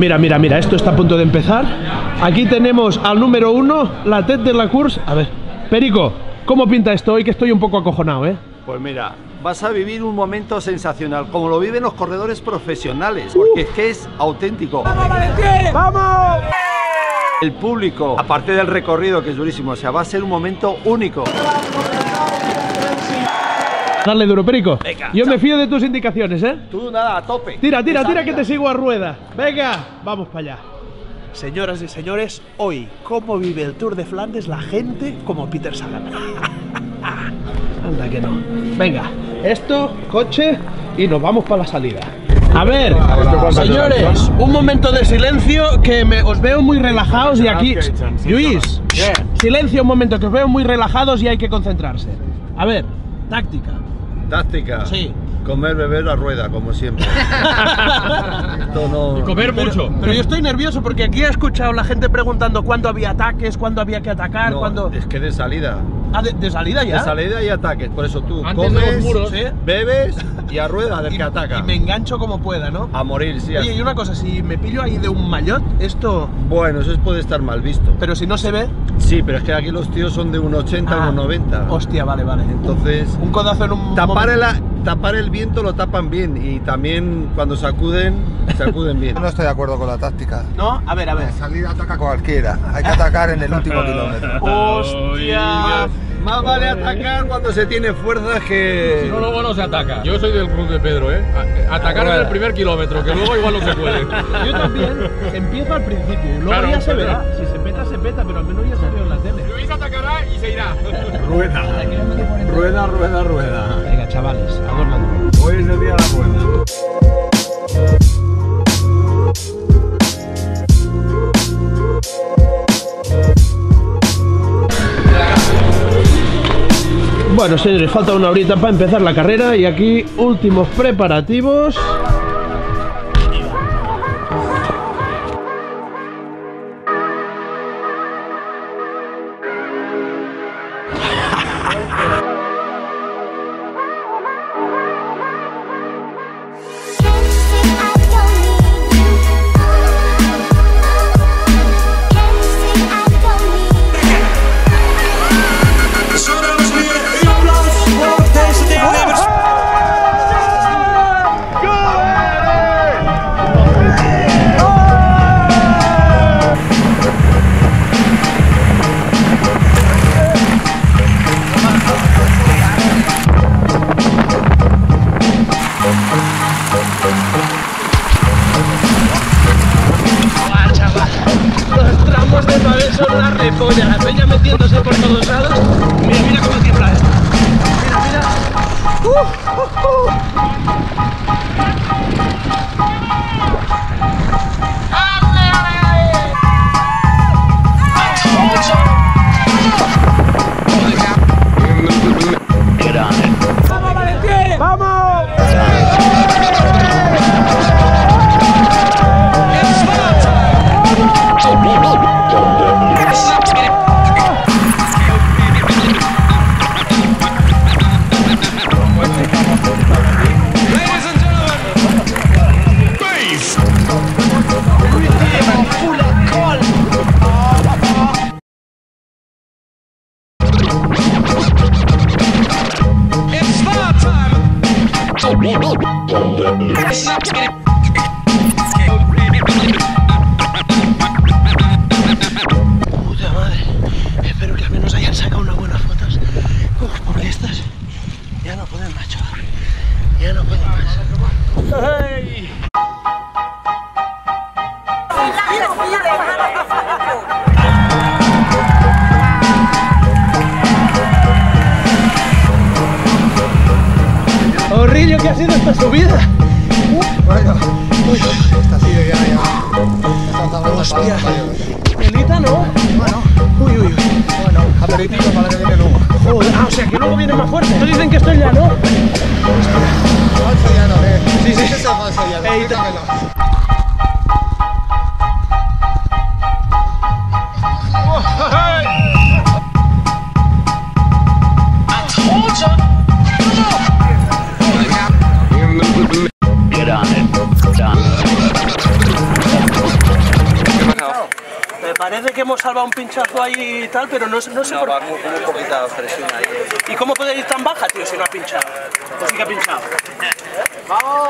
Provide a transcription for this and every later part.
Mira, mira, mira, esto está a punto de empezar. Aquí tenemos al número uno, la TED de la course. A ver, Perico, ¿cómo pinta esto hoy que estoy un poco acojonado, eh? Pues mira, vas a vivir un momento sensacional, como lo viven los corredores profesionales, porque es que es auténtico. ¡Vamos, Valentín! ¡Vamos! El público, aparte del recorrido que es durísimo, o sea, va a ser un momento único. Dale duro, Perico. Venga, Yo chao. me fío de tus indicaciones, ¿eh? Tú nada, a tope. Tira, tira, tira que te sigo a rueda. Venga, vamos para allá. Señoras y señores, hoy, ¿cómo vive el Tour de Flandes la gente como Peter Sagan? Anda que no. Venga, esto, coche y nos vamos para la salida. A ver, señores, un momento de silencio que me, os veo muy relajados y aquí... Luis, silencio un momento que os veo muy relajados y hay que concentrarse. A ver, táctica. Táctica. Sí. Comer, beber a rueda, como siempre. Esto no. Comer Pero- mucho. Pero yo estoy nervioso porque aquí he escuchado la gente preguntando cuándo había ataques, cuándo había que atacar, No, cuándo. Es que de salida. Ah, de, de salida ya. De salida y ataques. Por eso tú Antes comes, los muros. Sí. bebes y a rueda del Y, que ataca. y me engancho como pueda, ¿no? A morir, sí. Oye, y una cosa, si me pillo ahí de un maillot, esto. Bueno, eso puede estar mal visto. Pero si no se ve. Sí, pero es que aquí los tíos son de un 80 ah, a un 90. Hostia, vale, vale. Entonces, Un codazo en un. tapar el, tapar el viento lo tapan bien y también cuando sacuden, sacuden bien. No estoy de acuerdo con la táctica. No, a ver, a ver. Salir ataca cualquiera. Hay que atacar en el último kilómetro. Hostia. Más vale atacar cuando se tiene fuerzas que... Si no, luego no se ataca. Yo soy del club de Pedro, ¿eh? A- Atacar en el primer kilómetro, que luego igual no se puede. Yo también empiezo al principio y luego Claro, ya se claro. verá. Si se peta, se peta, pero al menos ya salió en la tele. Luis atacará y se irá. Rueda. Rueda, rueda, rueda. Chavales, adornando. Hoy es el día de la rueda. Bueno, señores, falta una horita para empezar la carrera y aquí últimos preparativos. Repolla, la peña metiéndose por todos lados. Mira, mira cómo tiembla esto. Mira, mira. Uh, uh, uh. ¡Vamos, Valentín! ¡Vamos! Puta Esta subida. Bueno, esta sigue ya, ya. Hostia. Melita, ¿no? Bueno, Uy, uy, uy. bueno, aperitivo para que viene luego. Joder, ah, o sea que luego viene más fuerte. Entonces dicen que esto no. Falso ya no, eh. Sí, sí. Es falso. Ey, te- Quítamelo. Parece que hemos salvado un pinchazo ahí y tal, pero no, sé- no sé por va muy, muy poquita presión ahí. ¿Y cómo puede ir tan baja, tío, si no ha pinchado? Pues sí que ha pinchado. Vamos,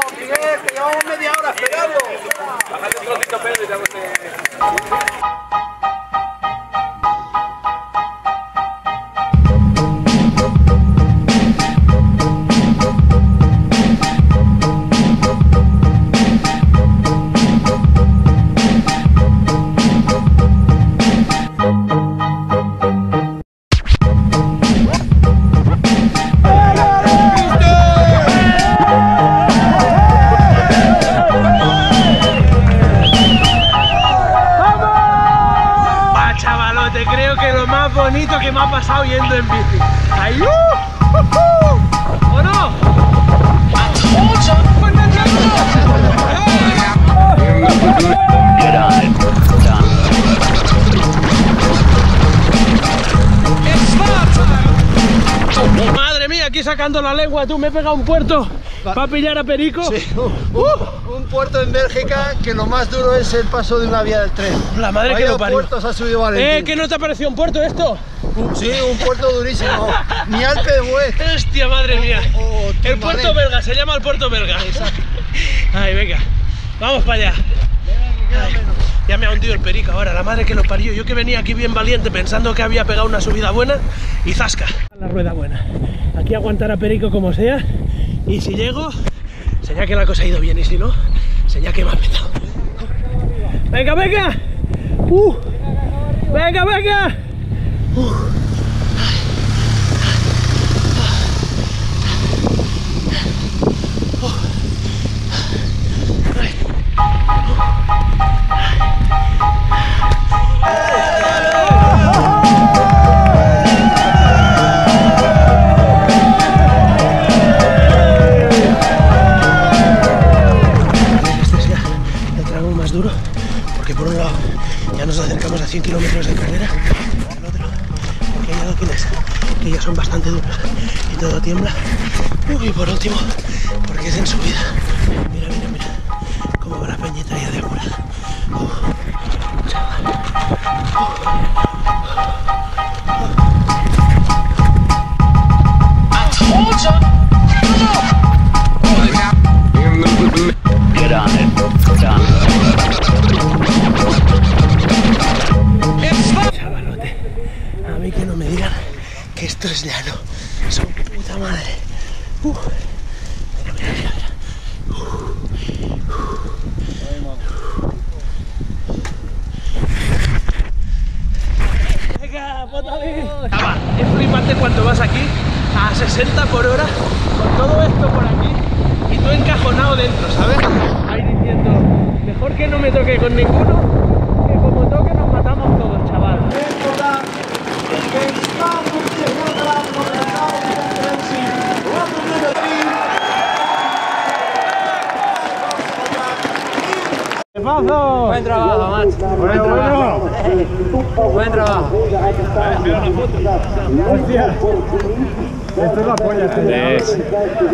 ha pasado yendo en bici. ¡Ay, uh! ¡Uh, uh! ¿O no? Madre mía, aquí sacando la lengua, tú me he pegado un puerto para pillar a Perico. Uh, un puerto en Bélgica que lo más duro es el paso de una vía del tren. La madre que Vaya lo parió. puertos ha subido Valentín. Eh, ¿qué no te ha parecido un puerto esto? Sí, un puerto durísimo. Ni Alpe d'Huez. Hostia, madre mía. o El puerto belga, se llama el puerto belga. Ay, venga. Vamos para allá. Ay, ya me ha hundido el perico ahora, la madre que lo parió. Yo que venía aquí bien valiente pensando que había pegado una subida buena y zasca. La rueda buena. Aquí aguantar a perico como sea. Y si llego, señal que la cosa ha ido bien. Y si no, señal que me ha petado. ¡Venga, venga! ¡Uh! ¡Venga, venga! Duro, porque por un lado ya nos acercamos a 100 kilómetros de carrera, porque hay adoquines que ya son bastante duros y todo tiembla. Uy, y por último, porque es en subida. Mira, mira, mira, cómo va la peñita ya de. Chavalote, que esto es llano. Su puta madre. Uh. Mira, mira, mira. Uh. Es flipante cuando vas aquí a 60 por hora con todo esto por aquí y tú encajonado dentro, ¿sabes? Ahí diciendo, mejor que no me toque con ninguno, que como toque nos matamos todos, chaval. Buen trabajo, macho. Buen trabajo. Buen trabajo. Hostia. Esto es la polla.